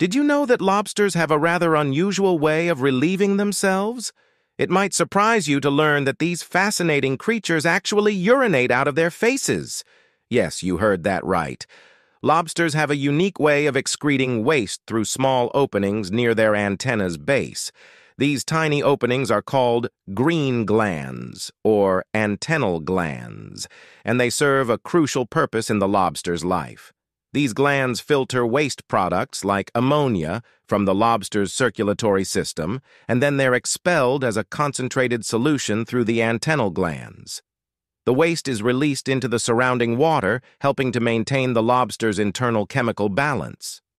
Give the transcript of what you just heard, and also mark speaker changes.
Speaker 1: Did you know that lobsters have a rather unusual way of relieving themselves? It might surprise you to learn that these fascinating creatures actually urinate out of their faces. Yes, you heard that right. Lobsters have a unique way of excreting waste through small openings near their antenna's base. These tiny openings are called green glands, or antennal glands, and they serve a crucial purpose in the lobster's life. These glands filter waste products like ammonia from the lobster's circulatory system, and then they're expelled as a concentrated solution through the antennal glands. The waste is released into the surrounding water, helping to maintain the lobster's internal chemical balance.